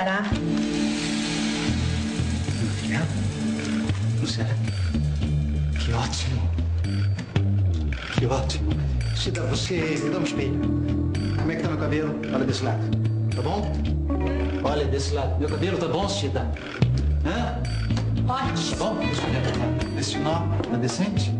Ceará. No Ceará? Que ótimo. Que ótimo. Cida, você me dá um espelho. Como é que tá meu cabelo? Olha desse lado. Tá bom? Olha desse lado. Meu cabelo tá bom, Cida? Hã? Tá Ótimo. bom? Deixa eu ver. Esse nó tá decente?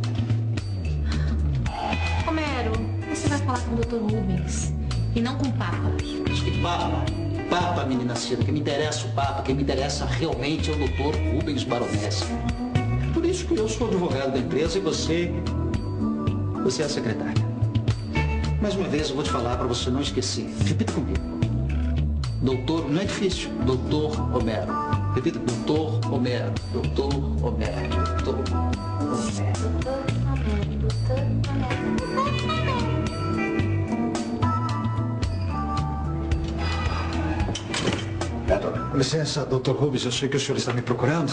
Romero, você vai falar com o Dr. Rubens e não com o Papa. Mas que papa? Papa, menina Cida. Quem me interessa o papa, quem me interessa realmente é o doutor Rubens Baronese. Por isso que eu sou advogado da empresa e você... Você é a secretária. Mais uma vez eu vou te falar para você não esquecer. Repita comigo. Doutor, não é difícil. Doutor Romero. Repita. Doutor Romero. Doutor Romero. Doutor Romero. Com licença, doutor Rubens, eu sei que o senhor está me procurando.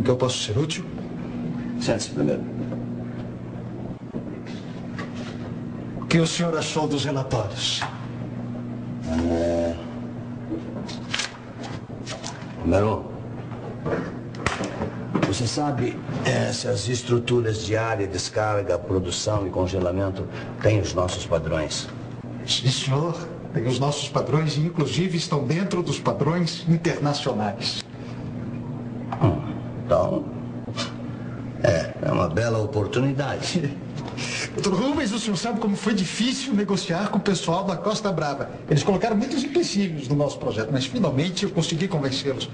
Em que eu posso ser útil? Sente-se primeiro. O que o senhor achou dos relatórios? Romero, você sabe eh, se as estruturas de área, descarga, produção e congelamento têm os nossos padrões? Sim, senhor. Tem os nossos padrões e, inclusive, estão dentro dos padrões internacionais. Então, é, é uma bela oportunidade. Doutor Rubens, o senhor sabe como foi difícil negociar com o pessoal da Costa Brava. Eles colocaram muitos empecilhos no nosso projeto, mas finalmente eu consegui convencê-los.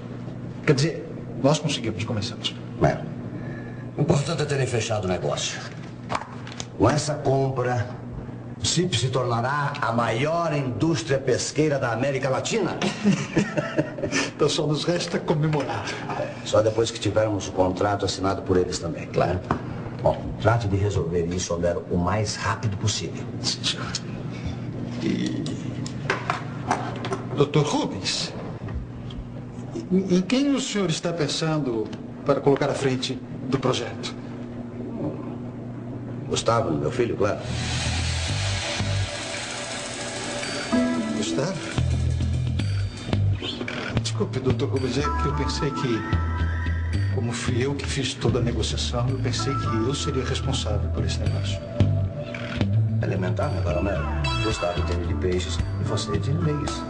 Quer dizer, nós conseguimos convencê-los. É. O importante é terem fechado o negócio. Com essa compra, o CIP se tornará a maior indústria pesqueira da América Latina. Então só nos resta comemorar. Só depois que tivermos o contrato assinado por eles também, claro. Bom, trate de resolver isso, Homero, o mais rápido possível. Sim, senhor. E... Doutor Rubens, em quem o senhor está pensando para colocar à frente do projeto? Gustavo, meu filho, claro. Gustavo? Desculpe, doutor que eu pensei que, como fui eu que fiz toda a negociação, eu pensei que eu seria responsável por esse negócio. Elementar, meu caro Homero. Gustavo entende de peixes e você de leis.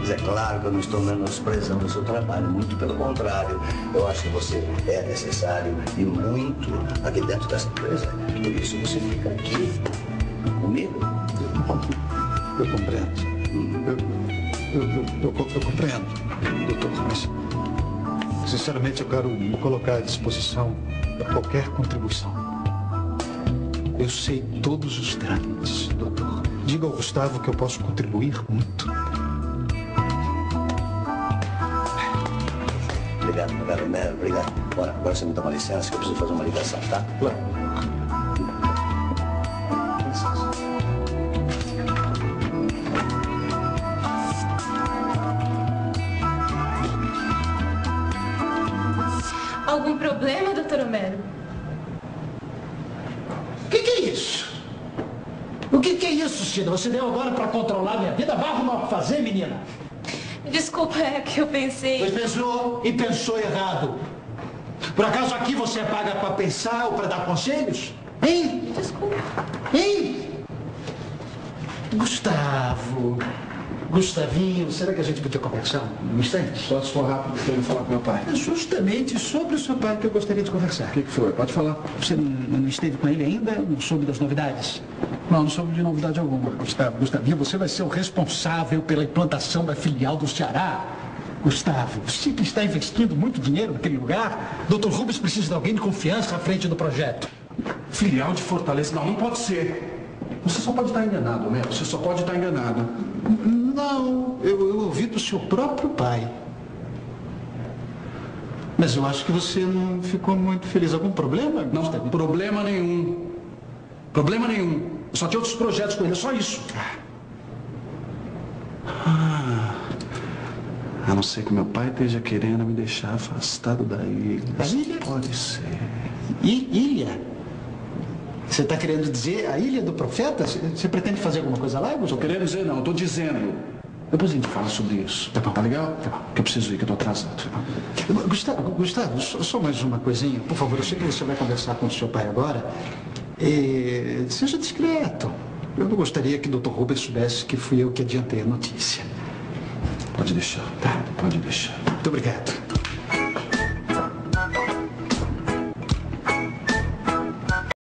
Mas é claro que eu não estou menosprezando o seu trabalho, muito pelo contrário. Eu acho que você é necessário e muito aqui dentro dessa empresa. Por isso você fica aqui comigo. Eu compreendo. Eu, eu, eu, eu, co- eu compreendo, doutor, mas sinceramente eu quero me colocar à disposição para qualquer contribuição. Eu sei todos os trâmites, doutor. Diga ao Gustavo que eu posso contribuir muito. Obrigado, meu caro Homero. Obrigado. Bora, agora você me dá uma licença que eu preciso fazer uma ligação, tá? Claro. Algum problema, doutor Romero? O que, que é isso? O que, que é isso, Cida? Você deu agora para controlar minha vida? Vai arrumar o que fazer, menina? Desculpa, é que eu pensei. Pois pensou e pensou errado. Por acaso aqui você é paga para pensar ou para dar conselhos? Hein? Desculpa. Hein? Gustavo. Gustavinho, será que a gente podia conversar um instante? Só se for rápido, quero falar com meu pai. É justamente sobre o seu pai que eu gostaria de conversar. O que, que foi? Pode falar. Você não, não esteve com ele ainda? Não soube das novidades? Não, não soube de novidade alguma. Gustavo, Gustavinho, você vai ser o responsável pela implantação da filial do Ceará. Gustavo, o CIP está investindo muito dinheiro naquele lugar. Dr. Rubens precisa de alguém de confiança à frente do projeto. Filial de Fortaleza. Não, não pode ser. Você só pode estar enganado, Homero. Você só pode estar enganado. Não, eu, eu ouvi do seu próprio pai. Mas eu acho que você não ficou muito feliz. Algum problema, Não, Gustavinho? problema nenhum. Problema nenhum. Eu só tinha outros projetos com ele, é só isso. Ah, a não ser que meu pai esteja querendo me deixar afastado da ilha. Da ilha? Pode ser. I- ilha? Você está querendo dizer a ilha do profeta? Você- pretende fazer alguma coisa lá, Gustavo? querendo dizer não, tô dizendo. Depois a gente fala sobre isso. Tá bom. Tá legal? Tá bom. Que eu preciso ir, que eu tô atrasado. Gustavo, Gustavo, só, mais uma coisinha. Por favor, eu sei que você vai conversar com o seu pai agora. E seja discreto. Eu não gostaria que o Dr. Rubens soubesse que fui eu que adiantei a notícia. Pode deixar. Tá. Pode deixar.